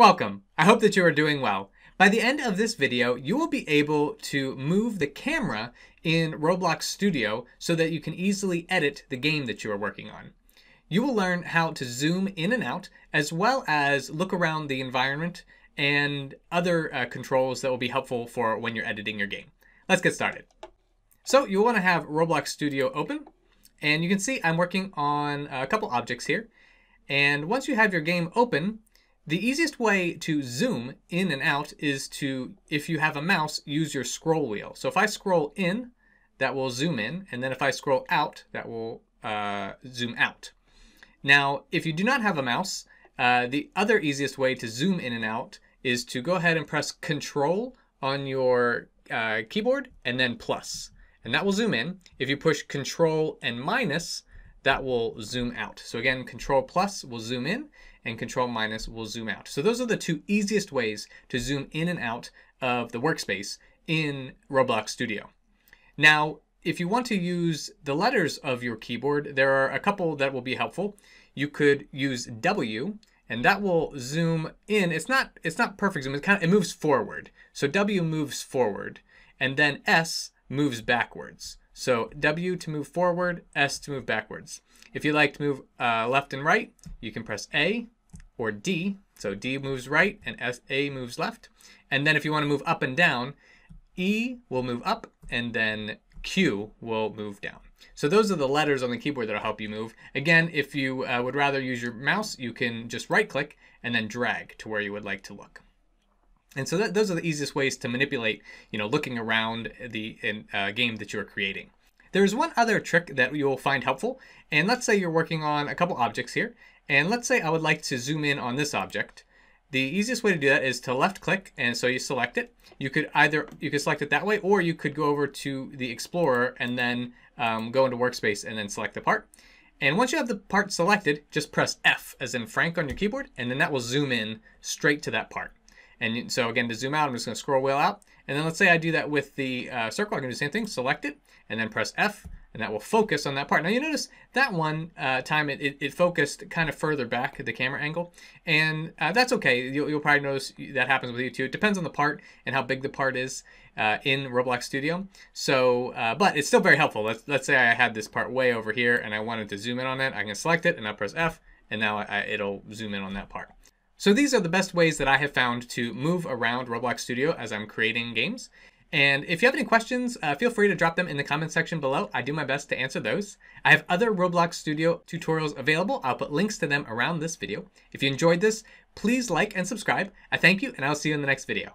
Welcome. I hope that you are doing well. By the end of this video, you will be able to move the camera in Roblox Studio so that you can easily edit the game that you are working on. You will learn how to zoom in and out, as well as look around the environment and other uh, controls that will be helpful for when you're editing your game. Let's get started. So you'll want to have Roblox Studio open, and you can see I'm working on a couple objects here. And once you have your game open, the easiest way to zoom in and out is to, if you have a mouse, use your scroll wheel. So if I scroll in, that will zoom in, and then if I scroll out, that will uh, zoom out. Now, if you do not have a mouse, uh, the other easiest way to zoom in and out is to go ahead and press Control on your uh, keyboard and then plus, and that will zoom in. If you push Control and minus, that will zoom out. So again, Control plus will zoom in, and Control minus will zoom out. So those are the two easiest ways to zoom in and out of the workspace in Roblox Studio. Now, if you want to use the letters of your keyboard, there are a couple that will be helpful. You could use W, and that will zoom in. It's not it's not perfect zoom. It kind of it moves forward. So W moves forward, and then S moves backwards. So W to move forward, S to move backwards. If you like to move uh, left and right, you can press A or D. So D moves right and S, A moves left. And then if you want to move up and down, E will move up and then Q will move down. So those are the letters on the keyboard that'll help you move. Again, if you uh, would rather use your mouse, you can just right click and then drag to where you would like to look. And so that, those are the easiest ways to manipulate, you know, looking around the uh, game that you're creating. There's one other trick that you will find helpful. And let's say you're working on a couple objects here. And let's say I would like to zoom in on this object. The easiest way to do that is to left click and so you select it. You could either, you could select it that way or you could go over to the Explorer and then um, go into Workspace and then select the part. And once you have the part selected, just press F as in Frank on your keyboard and then that will zoom in straight to that part. And so again, to zoom out, I'm just going to scroll wheel out. And then let's say I do that with the uh, circle. I can do the same thing, select it, and then press F, and that will focus on that part. Now you notice that one uh, time it, it, it, focused kind of further back at the camera angle, and uh, that's okay. You'll, you'll, probably notice that happens with you too. It depends on the part and how big the part is uh, in Roblox Studio. So, uh, but it's still very helpful. Let's, let's say I had this part way over here and I wanted to zoom in on it. I can select it and I press F, and now I, it'll zoom in on that part. So these are the best ways that I have found to move around Roblox Studio as I'm creating games. And if you have any questions, uh, feel free to drop them in the comment section below. I do my best to answer those. I have other Roblox Studio tutorials available. I'll put links to them around this video. If you enjoyed this, please like and subscribe. I thank you, and I'll see you in the next video.